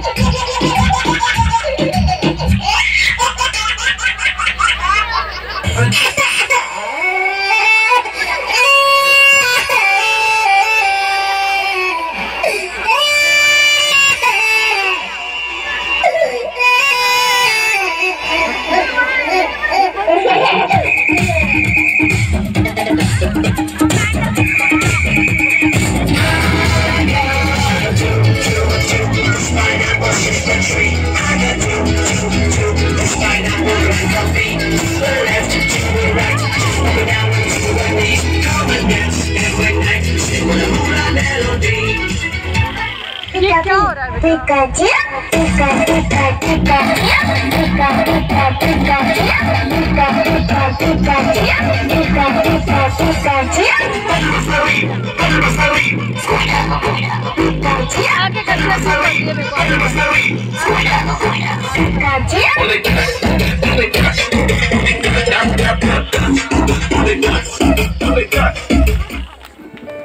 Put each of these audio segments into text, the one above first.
Thank. I got two, two, two. That's why that woman got me. To the left, to the right, to the down, to the knees. Come and dance every night. She wanna move my melody. Pikachu, pick up, Pikachu, Pikachu, Pikachu, up.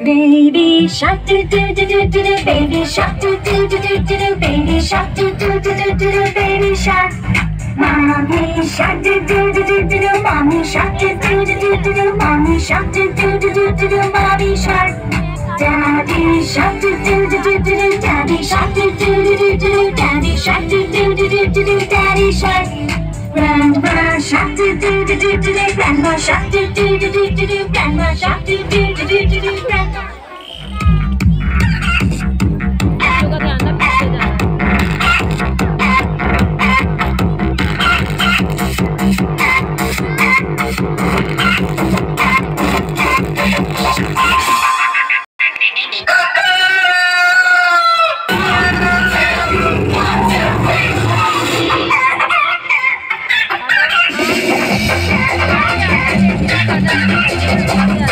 Baby shark do do do do do do baby shark do do do do do do baby shark do do do do do do baby shark Mommy shark do do do do do do mommy shark do do do do do do mommy shark do do do do do do mommy shark Daddy shark do do do do do do Daddy shark do do do do do Daddy shark do do do do do do Daddy shark Grandma shark do do do do do do Grandma shark do do do do do do Grandma shark do do do do do do Grandma Thank you. Gracias.